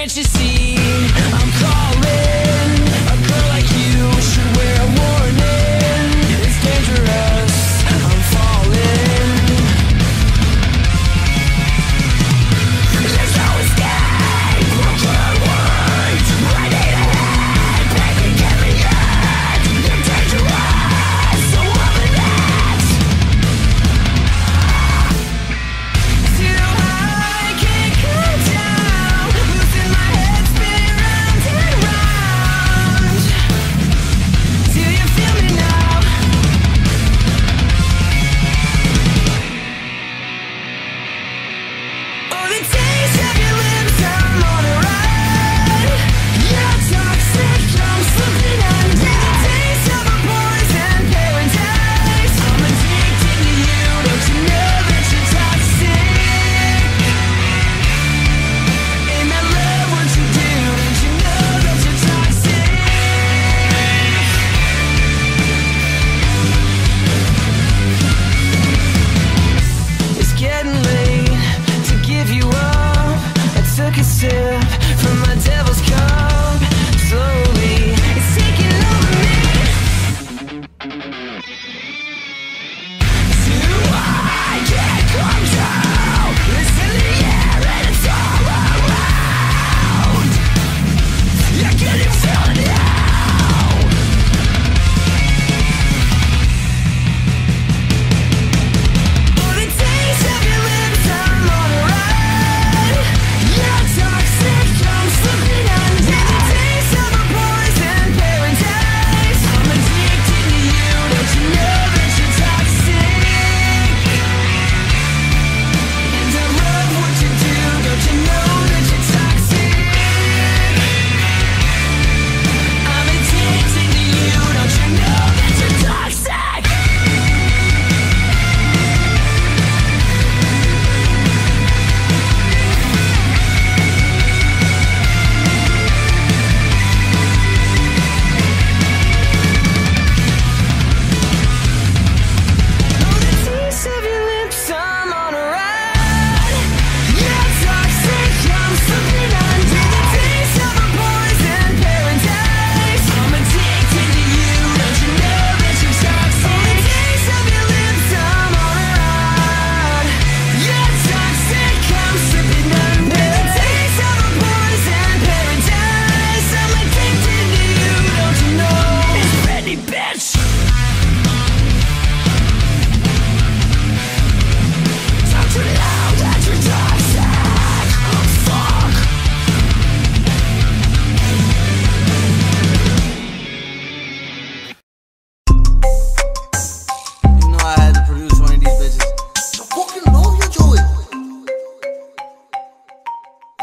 Can't you see?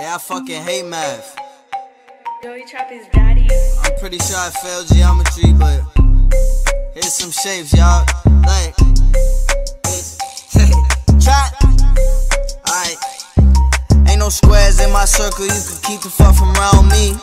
Yeah, I fucking hate math. Joey Trap is daddy. I'm pretty sure I failed geometry, but here's some shapes, y'all. Like, try. Alright. Ain't no squares in my circle, you can keep the fuck from around me.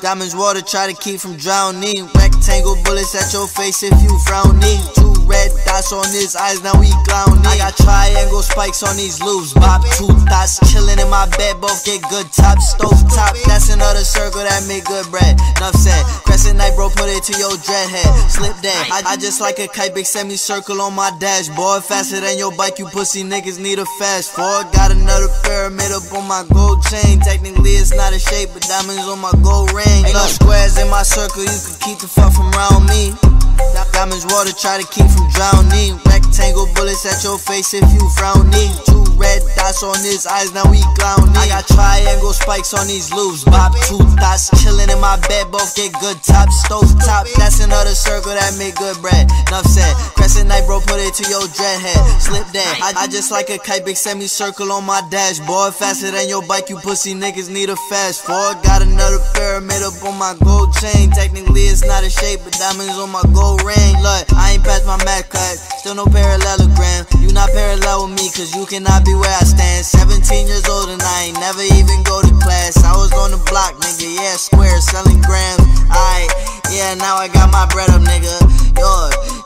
Diamonds water, try to keep from drowning. Rectangle bullets at your face if you frowning. Two red dots on his eyes, now he clowning. I got triangle spikes on these loops. Bop two thoughts, chilling in my bed, both get good top. Stove top, that's another circle that make good bread. Enough said. Crescent night, bro, put it to your dread head. Slip that. I, I just like a kite, big semicircle on my dashboard. Faster than your bike, you pussy niggas need a fast forward. Got another pyramid up on my gold chain. Technically, it's not a shape, but diamonds on my gold ring. No squares in my circle, you can keep the fuck from around me. Di- Diamonds water, try to keep from drowning. Rectangle bullets at your face if you frowning. Two red dots on his eyes, now he clowning. I got triangle spikes on these loops. Bop two thoughts, chilling in my bed, both get good top. Stove top, that's another circle that make good bread. Enough said. Crescent night, bro, put it to your dread head. Slip that. I, I just like a kite, big semicircle on my dashboard. Faster than your bike, you pussy niggas need a fast forward. Got another pyramid up on my gold chain. Technically, it's not a shape, but diamonds on my gold ring. Look, I ain't past my math class, still no parallelogram. You not parallel with me, cause you cannot be where I stand. 17 years old and I ain't never even go to class. I was on the block, nigga, yeah, square, selling grams. Alright, yeah, now I got my bread up, nigga. Yo,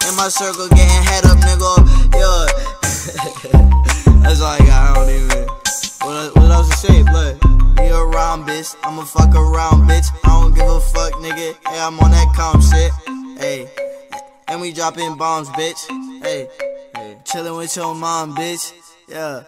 in my circle, getting head up, nigga. Yo, that's all I got, I don't even. What, what else to say? Look, be around. bitch. I'ma fuck around, bitch. I don't give a fuck, nigga. Hey, I'm on that calm shit. Hey, and we dropping bombs, bitch. Hey, hey. chillin' with your mom, bitch. Yeah.